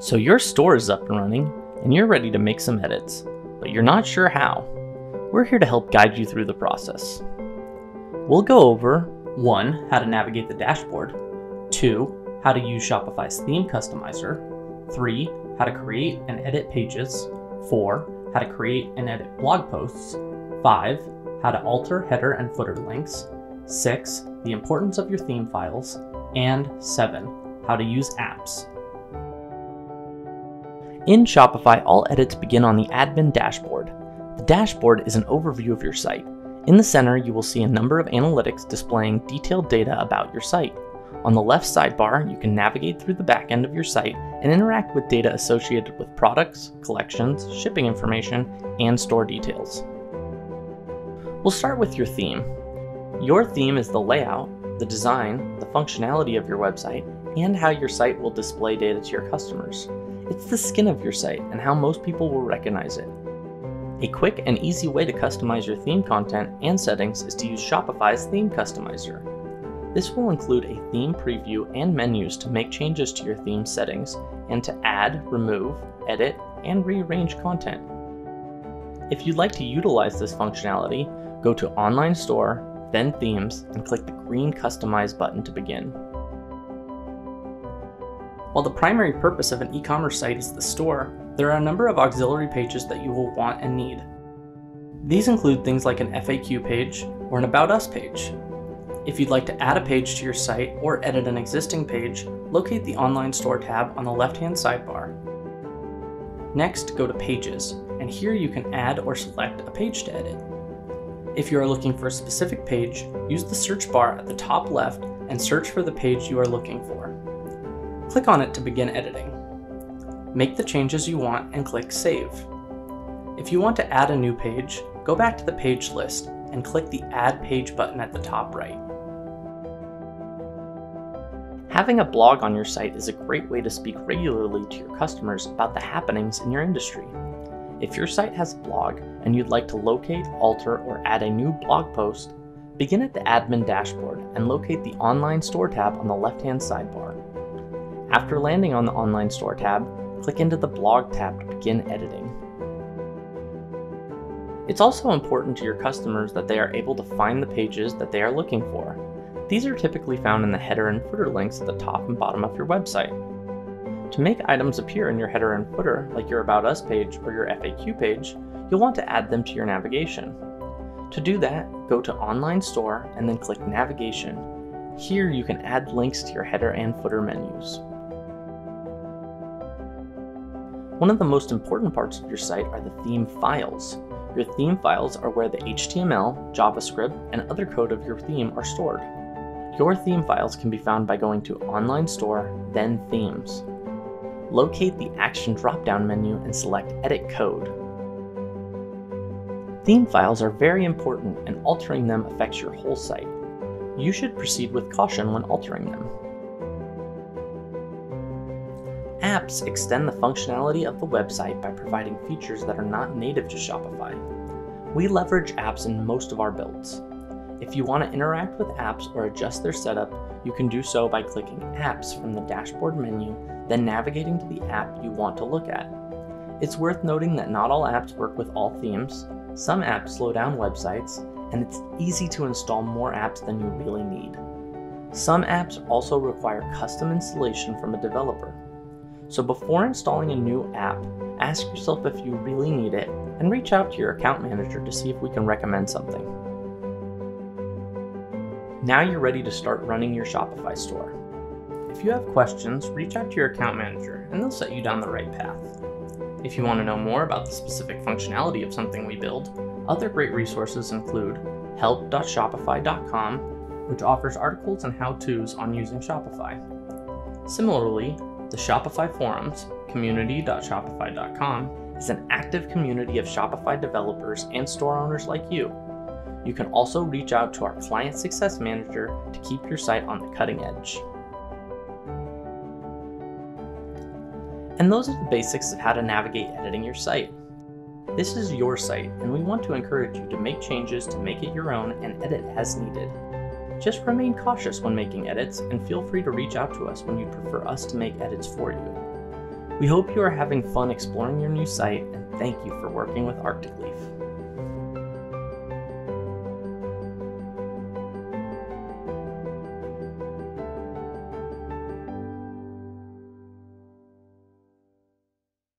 So your store is up and running, and you're ready to make some edits, but you're not sure how. We're here to help guide you through the process. We'll go over 1. How to navigate the dashboard, 2. How to use Shopify's theme customizer, 3. How to create and edit pages, 4. How to create and edit blog posts, 5. How to alter header and footer links, 6. The importance of your theme files, and 7. How to use apps. In Shopify, all edits begin on the admin dashboard. The dashboard is an overview of your site. In the center, you will see a number of analytics displaying detailed data about your site. On the left sidebar, you can navigate through the back end of your site and interact with data associated with products, collections, shipping information, and store details. We'll start with your theme. Your theme is the layout, the design, the functionality of your website, and how your site will display data to your customers. It's the skin of your site and how most people will recognize it. A quick and easy way to customize your theme content and settings is to use Shopify's Theme Customizer. This will include a theme preview and menus to make changes to your theme settings and to add, remove, edit, and rearrange content. If you'd like to utilize this functionality, go to Online Store, then Themes, and click the green Customize button to begin. While the primary purpose of an e-commerce site is the store, there are a number of auxiliary pages that you will want and need. These include things like an FAQ page or an About Us page. If you'd like to add a page to your site or edit an existing page, locate the Online Store tab on the left-hand sidebar. Next, go to Pages, and here you can add or select a page to edit. If you are looking for a specific page, use the search bar at the top left and search for the page you are looking for. Click on it to begin editing. Make the changes you want and click Save. If you want to add a new page, go back to the page list and click the Add Page button at the top right. Having a blog on your site is a great way to speak regularly to your customers about the happenings in your industry. If your site has a blog and you'd like to locate, alter, or add a new blog post, begin at the admin dashboard and locate the Online Store tab on the left-hand sidebar. After landing on the Online Store tab, click into the Blog tab to begin editing. It's also important to your customers that they are able to find the pages that they are looking for. These are typically found in the header and footer links at the top and bottom of your website. To make items appear in your header and footer, like your About Us page or your FAQ page, you'll want to add them to your navigation. To do that, go to Online Store and then click Navigation. Here you can add links to your header and footer menus. One of the most important parts of your site are the theme files. Your theme files are where the HTML, JavaScript, and other code of your theme are stored. Your theme files can be found by going to Online Store, then Themes. Locate the Action drop-down menu and select Edit Code. Theme files are very important and altering them affects your whole site. You should proceed with caution when altering them. Apps extend the functionality of the website by providing features that are not native to Shopify. We leverage apps in most of our builds. If you want to interact with apps or adjust their setup, you can do so by clicking Apps from the dashboard menu, then navigating to the app you want to look at. It's worth noting that not all apps work with all themes. Some apps slow down websites, and it's easy to install more apps than you really need. Some apps also require custom installation from a developer. So before installing a new app, ask yourself if you really need it and reach out to your account manager to see if we can recommend something. Now you're ready to start running your Shopify store. If you have questions, reach out to your account manager and they'll set you down the right path. If you want to know more about the specific functionality of something we build, other great resources include help.shopify.com, which offers articles and how-tos on using Shopify. Similarly, the Shopify forums, community.shopify.com, is an active community of Shopify developers and store owners like you. You can also reach out to our Client Success Manager to keep your site on the cutting edge. And those are the basics of how to navigate editing your site. This is your site, and we want to encourage you to make changes to make it your own and edit as needed. Just remain cautious when making edits and feel free to reach out to us when you'd prefer us to make edits for you. We hope you are having fun exploring your new site and thank you for working with Arctic Leaf.